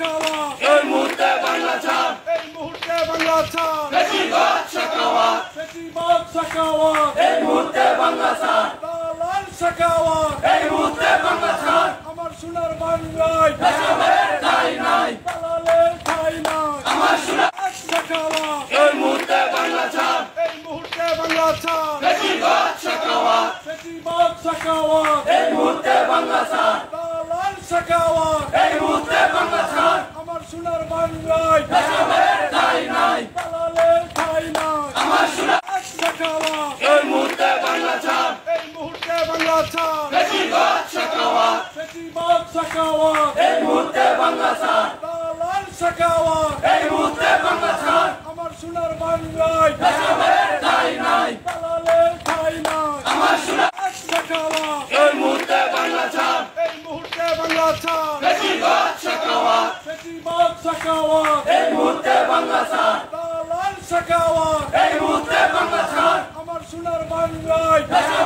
এই মুহূর্তে বাংলা ছাড়। এই মুহূর্তে বাংলা ছাড়। বেশিরভাগ সাকাওয়াত বেশিরভাগ সাকাওয়াত এই মুহূর্তে বাংলা ছাড়। দালাল সাকাওয়াত এই মুহূর্তে বাংলা ছাড়। আমার সোনার বাংলায়। এসবের ঠাঁই নাই। দালালের ঠাই নাই। আমার শোনা সাকাওয়াত এই মুহূর্তে বাংলা ছাড়। এই মুহূর্তে বাংলা ছাড়। বেশিরভাগ সাকাওয়াত বেশিরভাগ সাকাওয়াত এই মুহূর্তে বাংলা ছাড়। দালাল সাকাওয়াত এই মুহূর্তে বাংলা ছাড় আমার সোনার বাংলায় এসবের ঠাঁই নাই দালালের ঠাই নাই আমার সোনার বাংলায়। আমার শোনা সাকাওয়াত এই মুহূর্তে বাংলা ছাড় এই মুহূর্তে বাংলা ছাড় বেশিরভাগ সাকাওয়াত সাকাওয়াত। এই মুহূর্তে বাংলা ছাড়। দালাল সাকাওয়াত। এই মুহূর্তে বাংলা ছাড়। আমার সোনার বাংলায়। নাই